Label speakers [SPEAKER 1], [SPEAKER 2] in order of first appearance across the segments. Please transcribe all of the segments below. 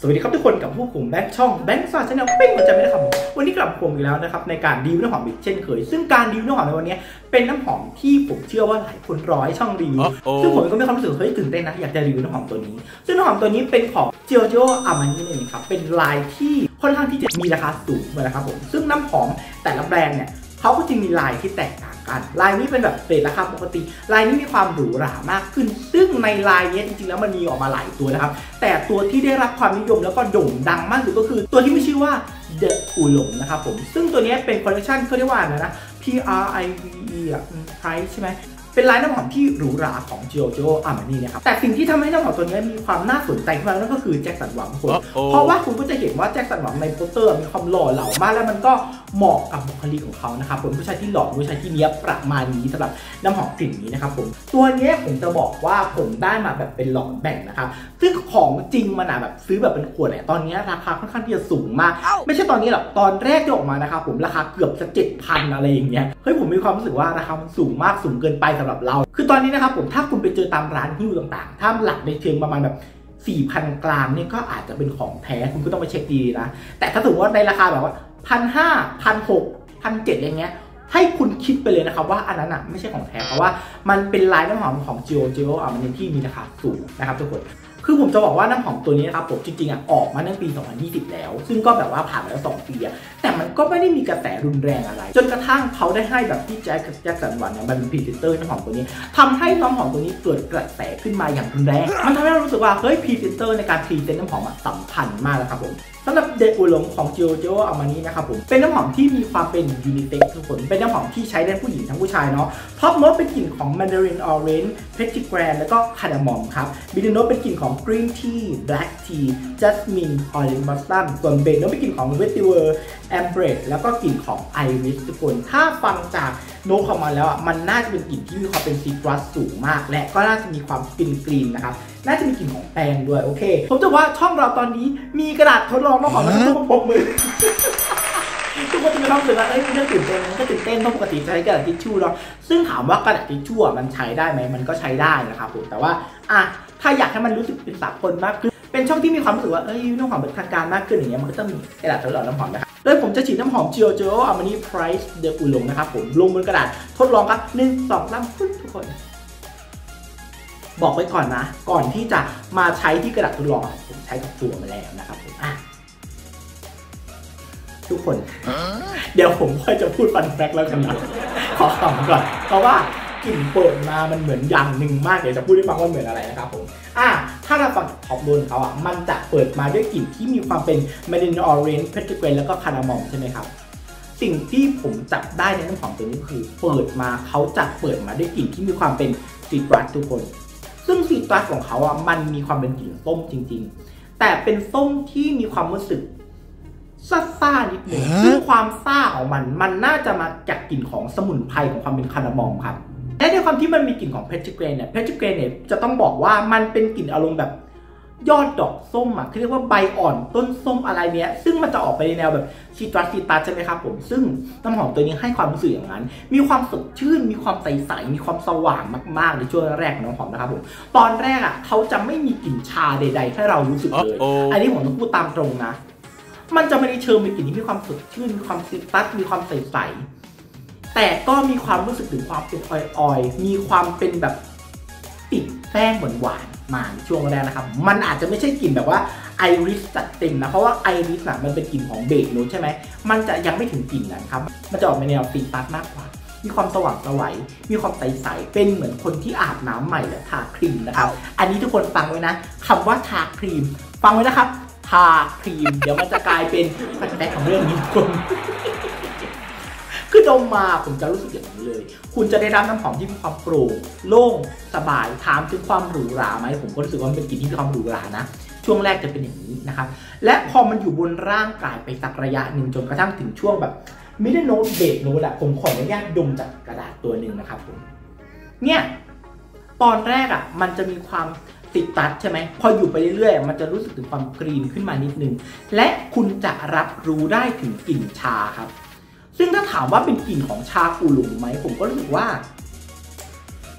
[SPEAKER 1] สวัสดีครับทุกคนกับพวกผมแบงค์ช่องแบงค์ซาชแนลปิ้งมาจะไม่ได้ครับผมวันนี้กลับผมอีกแล้วนะครับในการดีวิวน้ำหอมอีกเช่นเคย ซึ่งการดีวิวน้ำหอมในวันนี้ เป็นน้ำหอมที่ผมเชื่อว่าหลายคนรอให้ช่องรีวิว
[SPEAKER 2] อ๋อ
[SPEAKER 1] ซึ่งผมก็มีความรู้สึกเฮ้ยตื่นเต้นนะอยากจะรีวิวน้ำหอมตัวนี้ ซึ่งน้ำหอมตัวนี้เป็นของ g i o g i o Armani นี่เองครับเป็นลายที่ค่อนข้างที่จะมีราคาสูงเลยนะครับผมซึ่งน้ำหอมแต่ละแบรนด์เนี่ยเขาก็จะมีลายที่แตกต่าง กันลายนี้เป็นแบบเรทราคาปกติ ลายนี้มีความหรูหรามากขึ้น ซึ่งในไลน์นี้จริงๆแล้วมันมีออกมาหลายตัวนะครับ แต่ตัวที่ได้รับความนิยมแล้วก็โด่งดังมากที่สุดก็คือ ตัวที่มีชื่อว่า The Yulong นะครับผม ซึ่งตัวนี้เป็นคอลเลคชันเขาเรียกว่าอะนะ P R I V E อะ Privé ใช่ไหม เป็นไลน์น้ำหอมที่หรูหราของ Giorgio Armani นะครับแต่สิ่งที่ทำให้น้ำหอมตัวนี้มีความน่าสนใจขึ้นมานั่นก็คือแจ็คสันหวังทุกคน
[SPEAKER 2] โอ้
[SPEAKER 1] เพราะว่าคุณก็จะเห็นว่าแจ็คสันหวังในโปสเตอร์มีความหล่อเหลามากแล้วมันก็เหมาะกับบุคลิกของเขานะครับผมผู้ชายที่หล่อผู้ชายที่เนี้ยบประมาณนี้สำหรับน้ำหอมกลิ่นนี้นะครับผมตัวเนี้ยผมจะบอกว่าผมได้มาแบบเป็นหลอดแบ่งนะครับซึ่งของจริงมันอะแบบซื้อแบบเป็นขวดเนี่ยตอนเนี้ยราคาค่อนข้างที่จะสูงมาก ไม่ใช่ตอนนี้หรอกตอนแรกที่ออกมานะครับผมราคาเกือบจะเจ็ดพันอะไรอย่างเงี้ยเฮ้ยผมมีความรู้สึกว่าราคามันสูงมากสูงเกินไปสำหรับเรา คือตอนนี้นะครับผมถ้าคุณไปเจอตามร้านหิ้วต่างๆ ถ้าหลักในเชิงประมาณแบบ4,000กลางเนี่ยก็อาจจะเป็นของแท้คุณก็ต้องไปเช็คดีนะ แต่ถ้าสมมติว่าในราคาแบบว่าพันห้าพันหกพันเจ็ดอะไรเงี้ยให้คุณคิดไปเลยนะครับว่าอันนั้นอะไม่ใช่ของแท้เพราะว่ามันเป็นไลน์น้ำหอมของ Giorgio อะมันเป็นที่มีราคาสูงนะครับทุกคน คือผมจะบอกว่าน้ำหอมตัวนี้นะครับผมจริงๆอะออกมาตั้งปี 2020 แล้ว ซึ่งก็แบบว่าผ่านมาแล้ว 2 ปีอะแต่มันก็ไม่ได้มีกระแสรุนแรงอะไร จนกระทั่งเขาได้ให้แบบพี่แจ็คแจ็คสันหวังเนี่ยมันเป็นพรีเซนเตอร์น้ำหอมตัวนี้ทำให้น้ำหอมตัวนี้เกิดกระแสขึ้นมาอย่างรุนแรง มันทำให้เรารู้สึกว่าเฮ้ยพรีเซนเตอร์ในการ present น้ำหอมอะสำคัญมากแล้วครับผมสำหรับเดอูหลงของ g i o g i o อามานี้นะครับผมเป็นน้ำหอมที่มีความเป็นยูนิเซ็กทุกคนเป็นน้ำหอมที่ใช้ได้ผู้หญิงทั้งผู้ชายเนาะ top note เป็นกลิ่นของ Mandarin Orange p e t i g r a n แล้วก็ cardamom ครับ middle note เป็นกลิ่นของ Green Tea Black Tea Jasmine Orange Blossom ส่วน base note เป็นกลิ่นของ Vetiver Ambrette แล้วก็กลิ่นของ Iris ทุกคน ถ้าฟังจากโน้ตของมันแล้วอะ มันน่าจะเป็นกลิ่นที่มีความเป็น citrus สูงมาก และก็น่าจะมีความกลิ่น green นะครับ น่าจะมีกลิ่นของแป้งด้วย โอเค ผมจะว่าช่องเราตอนนี้มีกระดาษทดลองน้ำหอมแล้วก็ต้องปกมือทุกคนจะมีความรู้สึกว่าเอ้ยมันก็ตื่นเต้นมันก็ตื่นเต้นเพราะปกติจะใช้กระดาษทิชชู่เนาะซึ่งถามว่ากระดาษทิชชู่มันใช้ได้ไหมมันก็ใช้ได้นะครับผมแต่ว่าอะ ถ้าอยากให้มันรู้สึกเป็นสากลมากขึ้น เป็นช่องที่มีความรู้สึกว่า เอ้ยน้ำหอมเป็นทางการมากขึ้นอย่างเงี้ยมันก็ต้องมีกระดาษทดลองน้ำหอมนะครับโดยผมจะฉีดน้ำหอม g i o g i o Armani Price เดอุลงนะครับผมลงบนกระดาษทดลองครับหนึ่งสองสามปึ๊บทุกคน บอกไว้ก่อนนะ ก่อนที่จะมาใช้ที่กระดาษทดลองอะผมใช้กับตัวมาแล้วนะครับผมอะทุกคน เดี๋ยวผมค่อยจะพูด fun fact แล้วกันนะขอขำก่อน เพราะว่า กลิ่นเปิดมามันเหมือนอย่างหนึ่งมากเดี๋ยวจะพูดให้ฟังว่าเหมือนอะไรนะครับผมอะถ้าเราฟัง top note เขาอะมันจะเปิดมาด้วยกลิ่นที่มีความเป็น Mandarin Orange p e t r i g r a n แล้วก็ cardamom ใช่ไหมครับสิ่งที่ผมจับได้ในน้ำหอมตัวนี้คือ เปิดมาเขาจะเปิดมาด้วยกลิ่นที่มีความเป็นcitrus ทุกคน ซึ่ง citrus ของเขาอะมันมีความเป็นกลิ่นส้มจริง ๆ แต่เป็นส้มที่มีความรู้สึกซ่าๆนิดหนึ่งซึ่งความซ่าของมัน มันน่าจะมาจากกลิ่นของสมุนไพรของความเป็น cardamom ครับ และในความที่มันมีกลิ่นของ petitgrain เนี่ย petitgrain เนี่ยจะต้องบอกว่ามันเป็นกลิ่นอารมณ์แบบยอดดอกส้มอะคือเรียกว่าใบอ่อนต้นส้มอะไรเนี้ย ซึ่งมันจะออกไปในแนวแบบ citrus citrus ใช่ไหมครับผม ซึ่งน้ำหอมตัวนี้ให้ความรู้สึกอย่างนั้น มีความสดชื่น มีความใสๆ มีความสว่างมากๆในช่วงแรกของน้ำหอมนะครับผม ตอนแรกอะเขาจะไม่มีกลิ่นชาใด ๆ ให้เรารู้สึกเลย
[SPEAKER 2] โอ้โอ้
[SPEAKER 1] อันนี้ผมต้องพูดตามตรงนะ มันจะไม่ได้เชิงเป็นกลิ่นที่มีความสดชื่น มีความซิตรัส มีความใสๆ แต่ก็มีความรู้สึกถึงความเป็นออยๆมีความเป็นแบบติดแป้งหวานๆมาในช่วงแรกนะครับ มันอาจจะไม่ใช่กลิ่นแบบว่าไอริสจัดเต็มนะ เพราะว่าไอริสน่ะมันเป็นกลิ่นของเบสโนตใช่ไหม มันจะยังไม่ถึงกลิ่นนั้นครับ มันจะออกมาในแนวซิตรัสมากกว่า มีความสว่างสวัย มีความใสๆ เป็นเหมือนคนที่อาบน้ำใหม่และทาครีมนะครับ อันนี้ทุกคนฟังไว้นะคำว่าทาครีม ฟังไว้นะครับ ทาครีม เดี๋ยวมันจะกลายเป็นแฟนของเรื่องนี้ทุกคน ดมมาผมจะรู้สึกอย่างนี้เลย คุณจะได้รับน้ำหอมที่มีความโปร่งโล่งสบายถามถึงความหรูหราไหมผมก็รู้สึกว่ามันเป็นกลิ่นที่มีความหรูหรานะช่วงแรกจะเป็นอย่างนี้นะครับและพอมันอยู่บนร่างกายไปสักระยะหนึ่งจนกระทั่งถึงช่วงแบบ middle note base note อะผมขออนุญาตดมจากกระดาษตัวหนึ่งนะครับผมเนี่ยตอนแรกอะมันจะมีความติดตัดใช่ไหมพออยู่ไปเรื่อยๆ มันจะรู้สึกถึงความ green ขึ้นมานิดนึง และคุณจะรับรู้ได้ถึงกลิ่นชาครับ ซึ่งถ้าถามว่าเป็นกลิ่นของชาอูหลงไหม ผมก็รู้สึกว่า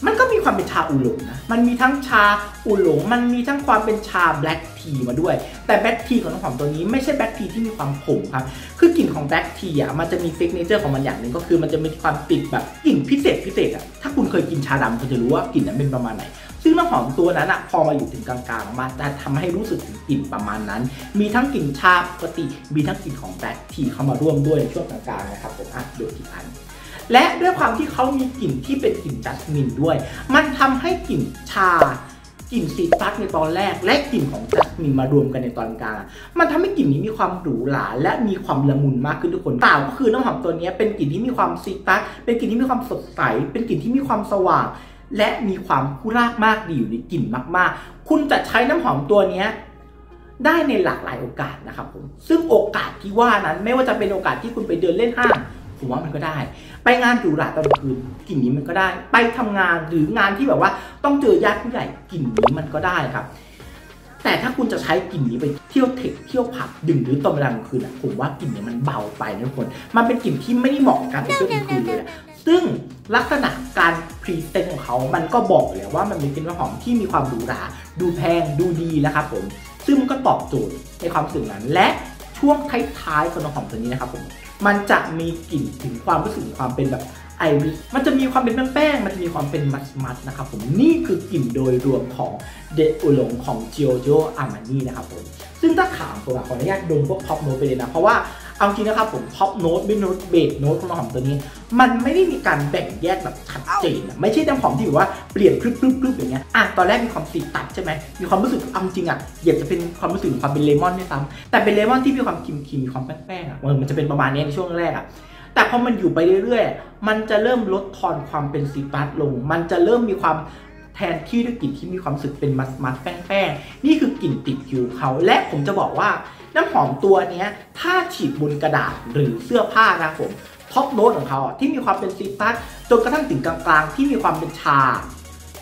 [SPEAKER 1] มันก็มีความเป็นชาอูหลงนะ มันมีทั้งชาอูหลง มันมีทั้งความเป็นชา black tea มาด้วย แต่ black tea ของน้ำหอมตัวนี้ไม่ใช่ black tea ที่มีความขมครับ คือกลิ่นของ black tea อะมันจะมี signature ของมันอย่างหนึ่งก็คือมันจะมีความติดแบบกลิ่นพิเศษพิเศษอะ ถ้าคุณเคยกินชาดำคุณจะรู้ว่ากลิ่นนั้นเป็นประมาณไหน ซึ่งน้ำหอมตัวนั้นอะพอมาอยู่ถึงกลางๆมันจะทำให้รู้สึกถึงกลิ่นประมาณนั้น มีทั้งกลิ่นชาปกติ มีทั้งกลิ่นของ black tea เข้ามาร่วมด้วยในช่วงกลางๆนะครับผมอะดูทีอันและด้วยความที่เขามีกลิ่นที่เป็นกลิ่นจัสมินด้วย มันทำให้กลิ่นชากลิ่นซีตรัสในตอนแรก และกลิ่นของจัสมินมารวมกันในตอนกลาง มันทำให้กลิ่นนี้มีความหรูหราและมีความละมุนมากขึ้นทุกคนเปล่าก็คือน้ำหอมตัวนี้เป็นกลิ่นที่มีความซีตรัสเป็นกลิ่นที่มีความสดใส เป็นกลิ่นที่มีความสว่าง และมีความคู่รากมากดีอยู่ในกลิ่นมากๆ คุณจะใช้น้ำหอมตัวนี้ได้ในหลากหลายโอกาสนะครับผม ซึ่งโอกาสที่ว่านั้นไม่ว่าจะเป็นโอกาสที่คุณไปเดินเล่นห้างผมว่ามันก็ได้ ไปงานหรูหราตอนกลางคืนกลิ่นนี้มันก็ได้ ไปทำงานหรืองานที่แบบว่าต้องเจอญาติผู้ใหญ่กลิ่นนี้มันก็ได้ครับ แต่ถ้าคุณจะใช้กลิ่นนี้ไปเที่ยวเทคเที่ยวผับดึงหรือตอนเวลากลางคืนอะผมว่ากลิ่นนี่ยมันเบาไปนะทุกคน มันเป็นกลิ่นที่ไม่ได้เหมาะกับการไปเที่ยวกลางคืนเลย ซึ่งลักษณะการพรีเซนต์ของเขา มันก็บอกเลยว่ามันเป็นกลิ่นหอมที่มีความหรูหรา ดูแพง ดูดีนะครับผม ซึ่งมันก็ตอบโจทย์ในความรู้สึกนั้น และช่วงท้ายๆของน้ำหอมตัวนี้นะครับผม มันจะมีกลิ่นถึงความรู้สึกความเป็นแบบ iris มันจะมีความเป็นแป้งๆมันจะมีความเป็น musk musk ๆนะครับผม นี่คือกลิ่นโดยรวมของ The Yulong ของ Giorgio Armani นะครับผม ซึ่งถ้าถามผมขออนุญาตดมพวก top note ไปเลยนะ เพราะว่า เอาจริงนะครับผม top note base note base note ของน้ำหอมตัวนี้ มันไม่ได้มีการแบ่งแยกแบบชัดเจนไม่ใช่น้ำหอมที่แบบว่าเปลี่ยนพรึบๆๆอย่างเงี้ยอะตอนแรกมีความสีตัดใช่ไหมมีความรู้สึกเอาจริงอะอยากจะเป็นความรู้สึกความเป็นเลมอนด้วยซ้ำแต่เป็นเลมอนที่มีความครีมครีมมีความแป้งๆอะมันจะเป็นประมาณนี้ในช่วงแรกอะแต่พอมันอยู่ไปเรื่อยๆ มันจะเริ่มลดทอนความเป็นซีตรัสลง มันจะเริ่มมีความแทนที่ด้วยกลิ่นที่มีความสึกเป็นมัสมัสแป้งๆ นี่คือกลิ่นติดผิวเขา และผมจะบอกว่า น้ำหอมตัวนี้ถ้าฉีดบนกระดาษหรือเสื้อผ้านะผมท็อปโน้ตของเขาที่มีความเป็นซีตรัสจนกระทั่งถึงกลางๆ ที่มีความเป็นชา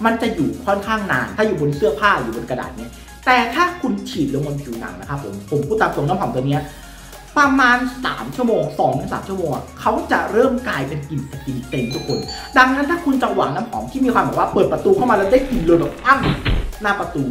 [SPEAKER 1] มันจะอยู่ค่อนข้างนาน ถ้าอยู่บนเสื้อผ้าอยู่บนกระดาษเนี้ยแต่ถ้าคุณฉีดลงบนผิวหนังนะครับผมผมพูดตามตรงน้ำหอมตัวนี้ประมาณ 3 ชั่วโมง2ถึง3ชั่วโมงเขาจะเริ่มกลายเป็นกลิ่นสกินเต็มทุกคน ดังนั้นถ้าคุณจะหวังน้ำหอมที่มีความแบบว่าเปิดประตูเข้ามาแล้วได้กลิ่นเลยแบบปั้งหน้าประตู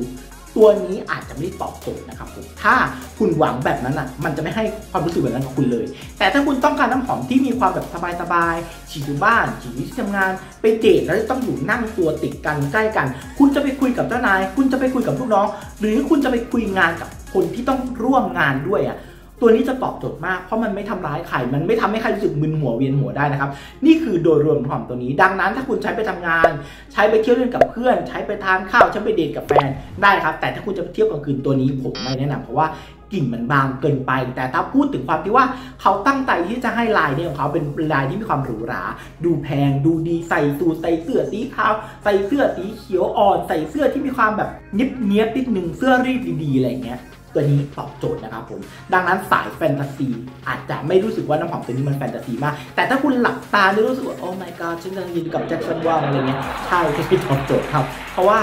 [SPEAKER 1] ตัวนี้อาจจะไม่ตอบโจทย์นะครับผมถ้าคุณหวังแบบนั้นอะมันจะไม่ให้ความรู้สึกแบบนั้นกับคุณเลย แต่ถ้าคุณต้องการน้ำหอมที่มีความแบบสบายๆฉีดอยู่บ้านฉีดที่ทำงาน ไปเดทแล้วต้องอยู่นั่งตัวติดกันใกล้กัน คุณจะไปคุยกับเจ้านาย คุณจะไปคุยกับลูกน้อง หรือคุณจะไปคุยงานกับคนที่ต้องร่วมงานด้วยอะ ตัวนี้จะตอบโจทย์มากเพราะมันไม่ทำร้ายใครมันไม่ทำให้ใครรู้สึกมึนหัวเวียนหัวได้นะครับ นี่คือโดยรวมของตัวนี้ ดังนั้นถ้าคุณใช้ไปทำงาน ใช้ไปเที่ยวเล่นกับเพื่อน ใช้ไปทานข้าวใช้ไปเดทกับแฟนได้ครับ แต่ถ้าคุณจะไปเที่ยวกลางคืนตัวนี้ผมไม่แนะนำเพราะว่ากลิ่นมันบางเกินไป แต่ถ้าพูดถึงความที่ว่าเขาตั้งใจที่จะให้ลายเนี่ยของเขาเป็นลายที่มีความหรูหรา ดูแพง ดูดีใส่สูทใส่เสื้อสีขาว ใส่เสื้อสีเขียวอ่อน ใส่เสื้อที่มีความแบบเนี้ยบเนี้ยบนิดนึงเสื้อรีดดีๆอะไรเงี้ย ตัวนี้ตอบโจทย์นะครับผม ดังนั้นสายแฟนตาซี อาจจะไม่รู้สึกว่าน้ำหอมตัวนี้มันแฟนตาซีมาก แต่ถ้าคุณหลับตาแล้วรู้สึกว่าโอ้ my god ฉันกำลังยืนกับแจ็คสันว่างอะไรเงี้ยใช่ที่ตอบโจทย์ครับ เพราะว่า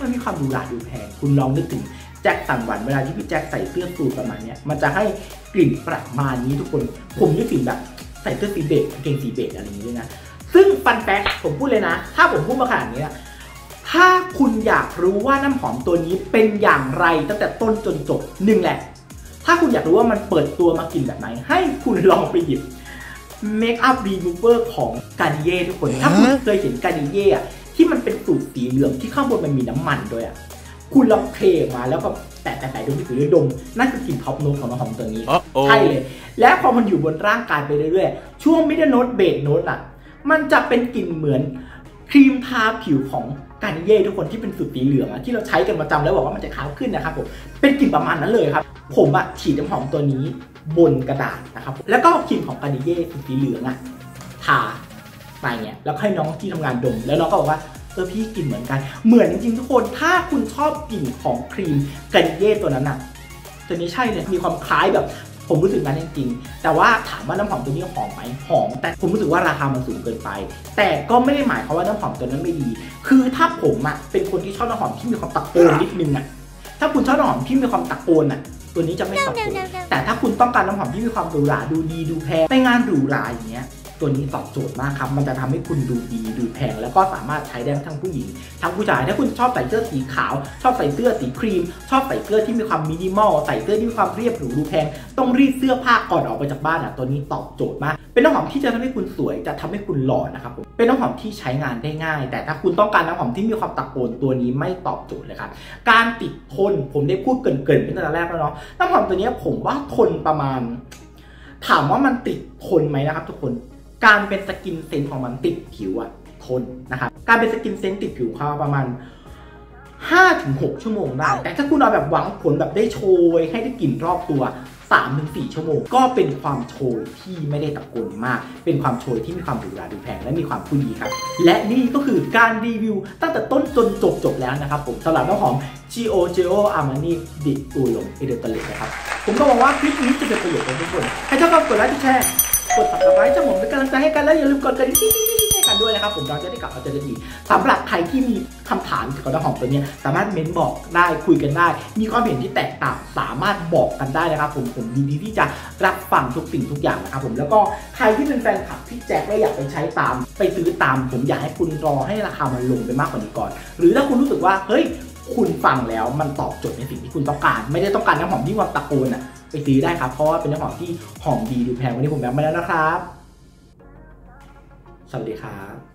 [SPEAKER 1] มันมีความดูหราดูแพงคุณลองนึกถึงแจ็คสันหวังเวลาที่พี่แจ็คใส่เสื้อสูทประมาณเนี้ยมันจะให้กลิ่นประมาณนี้ทุกคน ผมนึกถึงแบบใส่เสื้อสีเบจกางเกงสีเบจอะไรอย่างเนี้ยนะซึ่ง fun fact ผมพูดเลยนะ ถ้าผมพูดมาขนาดนี้ ถ้าคุณอยากรู้ว่าน้ำหอมตัวนี้เป็นอย่างไรตั้งแต่ต้นจนจบหนึ่งแหละ ถ้าคุณอยากรู้ว่ามันเปิดตัวมากลิ่นแบบไหน ให้คุณลองไปหยิบเมคอัพรีมูเวอร์ของGarnier ทุกคน ถ้าคุณเคยเห็นกา r ิเย่อะที่มันเป็นสูตรสีเหลืองที่ข้างบนมันมีน้ำมันด้วยอะคุณลองเทออกมาแล้วก็แตะแตะแตะดมถือดมนั่นคือกลิ่น top note ของน้ำหอมตัวนี้
[SPEAKER 2] Uh-oh.
[SPEAKER 1] ใช่เลย และพอมันอยู่บนร่างกายไปเรื่อยๆ ช่วง middle note base note อะ มันจะเป็นกลิ่นเหมือนครีมทาผิวของ กา r ิเย่ทุกคนที่เป็นสูตรสีเหลืองอะที่เราใช้กันประจำแล้วบอกว่ามันจะขาวขึ้นนะครับผมเป็นกลิ่นประมาณนั้นเลยครับ ผมอะฉีดน้ำหอมตัวนี้บนกระดาษนะครับแล้วก็เอาครีมของกา r ิเย่สูตรสีเหลืองอะทาไปเนี่ยแล้วให้น้องที่ทำงานดม แล้วน้องก็บอกว่าเออพี่กลิ่นเหมือนกัน เหมือนจริงๆทุกคนถ้าคุณชอบกลิ่นของครีมกา r ิเย่ตัวนั้นอะตัวนี้ใช่เลยมีความคล้ายแบบ ผมรู้สึกนั้นจริงๆ แต่ว่าถามว่าน้ำหอมตัวนี้หอมไหมหอม แต่ผมรู้สึกว่าราคามันสูงเกินไป แต่ก็ไม่ได้หมายความว่าน้ำหอมตัวนั้นไม่ดี คือถ้าผมอะเป็นคนที่ชอบน้ำหอมที่มีความตะโกนนิดนึงอะถ้าคุณชอบน้ำหอมที่มีความตะโกนอะตัวนี้จะไม่ตอบโจทย์แต่ถ้าคุณต้องการน้ำหอมที่มีความหรูหราดูดีดูแพงไปงานหรูหราอย่างเงี้ย ตัวนี้ตอบโจทย์มากครับ มันจะทำให้คุณดูดีดูแพง แล้วก็สามารถใช้ได้ทั้งผู้หญิง ทั้งผู้ชาย ถ้าคุณชอบใส่เสื้อสีขาว ชอบใส่เสื้อสีครีม ชอบใส่เสื้อที่มีความมินิมอล ใส่เสื้อที่มีความเรียบหรูดูแพง ต้องรีดเสื้อผ้าก่อนออกไปจากบ้านอะ ตัวนี้ตอบโจทย์มาก เป็นน้ำหอมที่จะทำให้คุณสวย จะทำให้คุณหล่อนะครับผม เป็นน้ำหอมที่ใช้งานได้ง่าย แต่ถ้าคุณต้องการน้ำหอมที่มีความตะโกนตัวนี้ไม่ตอบโจทย์เลยครับ การติดทนผมได้พูดเกริ่นๆไปตั้งแต่แรกแล้วเนาะ น้ำหอมตัวนี้ผมว่าทนประมาณ ถามว่ามันติดทนไหมนะครับ ทุกคน การเป็น skin scent ของมันติดผิวอะทนนะครับการเป็น skin scent ติดผิวเขาประมาณ5-6 ชั่วโมงได้ แต่ถ้าคุณเอาแบบหวังผลแบบได้โชยให้ได้กลิ่นรอบตัว3-4 ชั่วโมง ก็เป็นความโชยที่ไม่ได้ตะโกนมาก เป็นความโชยที่มีความหรูหราดูแพงและมีความผู้ดีครับ และนี่ก็คือการรีวิวตั้งแต่ต้นจนจบจบแล้วนะครับผมสำหรับน้ำหอม Gio Gio Armani ดิตูลงเอเดตเลนะครับ ผมก็หวังว่าคลิปนี้จะเป็นประโยชน์กับทุกคนให้ชอบก็กดไลค์กดแชร์ กด subscribe ช่องผมเป็นกำลังใจให้กันแล้วอย่าลืมกดกระดิ่งให้กันด้วยนะครับผมเราจะได้กลับมาเจอกันอีกสำหรับใครที่มีคำถามเกี่ยวกับน้ำหอมตัวนี้สามารถเม้นบอกได้คุยกันได้ มีความเห็นที่แตกต่างสามารถบอกกันได้นะครับ ผมผมยินดีที่จะรับฟังทุกสิ่งทุกอย่างนะครับผมแล้วก็ใครที่เป็นแฟนคลับพี่แจ็คและอยากไปใช้ตาม ไปซื้อตาม ผมอยากให้คุณรอให้ราคามันลงไปมากกว่านี้ก่อน หรือถ้าคุณรู้สึกว่าเฮ้ย คุณฟังแล้วมันตอบโจทย์ในสิ่งที่คุณต้องการ ไม่ได้ต้องการน้ำหอมที่ความตะโกนอะไปซื้อได้ครับ เพราะว่าเป็นน้ำหอมที่หอมดีดูแพงวันนี้ผมแบบมาแล้วนะครับ สวัสดีครับ